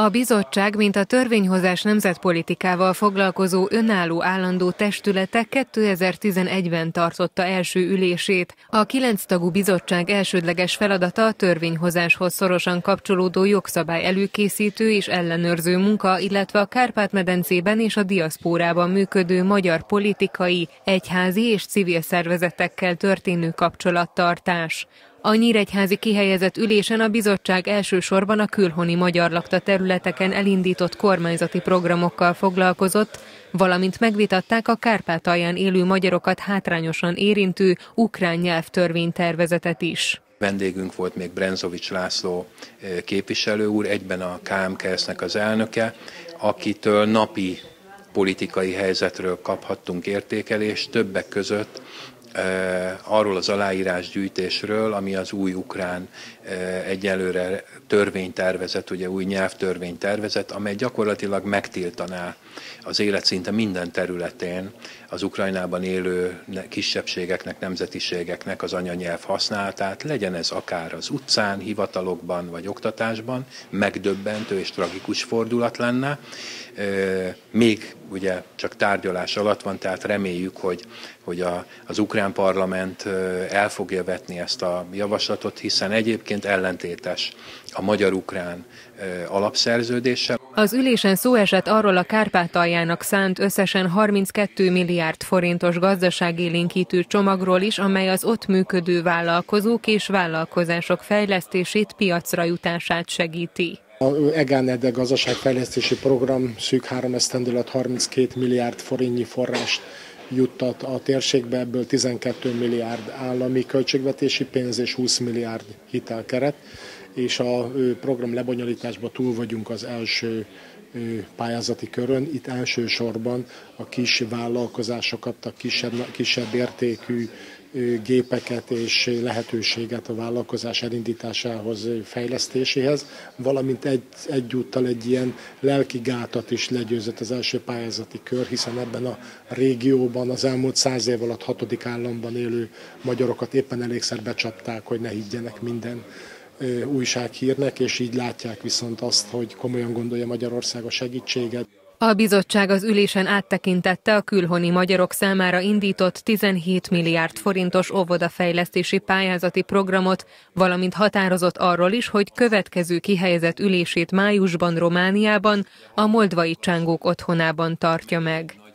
A bizottság, mint a törvényhozás nemzetpolitikával foglalkozó önálló állandó testülete 2011-ben tartotta első ülését. A kilenctagú bizottság elsődleges feladata a törvényhozáshoz szorosan kapcsolódó jogszabály előkészítő és ellenőrző munka, illetve a Kárpát-medencében és a diaszpórában működő magyar politikai, egyházi és civil szervezetekkel történő kapcsolattartás. A Nyíregyházi kihelyezett ülésen a bizottság elsősorban a külhoni magyar lakta területeken elindított kormányzati programokkal foglalkozott, valamint megvitatták a Kárpátalján élő magyarokat hátrányosan érintő ukrán nyelvtörvénytervezetet is. Vendégünk volt még Brenzovics László eh, képviselő úr, egyben a KMKS-nek az elnöke, akitől napi politikai helyzetről kaphattunk értékelést, többek között arról az aláírásgyűjtésről, ami az új ukrán egyelőre törvénytervezet, ugye új nyelvtörvénytervezet, amely gyakorlatilag megtiltaná az élet szinte minden területén az Ukrajnában élő kisebbségeknek, nemzetiségeknek az anyanyelv használatát, legyen ez akár az utcán, hivatalokban vagy oktatásban, megdöbbentő és tragikus fordulat lenne. Még ugye csak tárgyalás alatt van, tehát reméljük, hogy, hogy a, az ukrán parlament el fogja vetni ezt a javaslatot, hiszen egyébként ellentétes a magyar-ukrán alapszerződéssel. Az ülésen szó esett arról a Kárpátaljának szánt összesen 32 milliárd forintos gazdaságélénkítő csomagról is, amely az ott működő vállalkozók és vállalkozások fejlesztését, piacra jutását segíti. A EGANED gazdaságfejlesztési program szűk három esztendő 32 milliárd forintnyi forrást juttat a térségbe, ebből 12 milliárd állami költségvetési pénz és 20 milliárd hitelkeret, és a program lebonyolításban túl vagyunk az első pályázati körön. Itt elsősorban a kis vállalkozásokat, a kisebb, kisebb értékű gépeket és lehetőséget a vállalkozás elindításához, fejlesztéséhez, valamint egy, egyúttal egy ilyen lelki gátat is legyőzött az első pályázati kör, hiszen ebben a régióban az elmúlt száz év alatt hatodik államban élő magyarokat éppen elégszer becsapták, hogy ne higgyenek minden újsághírnek, és így látják viszont azt, hogy komolyan gondolja Magyarország a segítséget. A bizottság az ülésen áttekintette a külhoni magyarok számára indított 17 milliárd forintos óvodafejlesztési pályázati programot, valamint határozott arról is, hogy következő kihelyezett ülését májusban Romániában, a moldvai csángók otthonában tartja meg.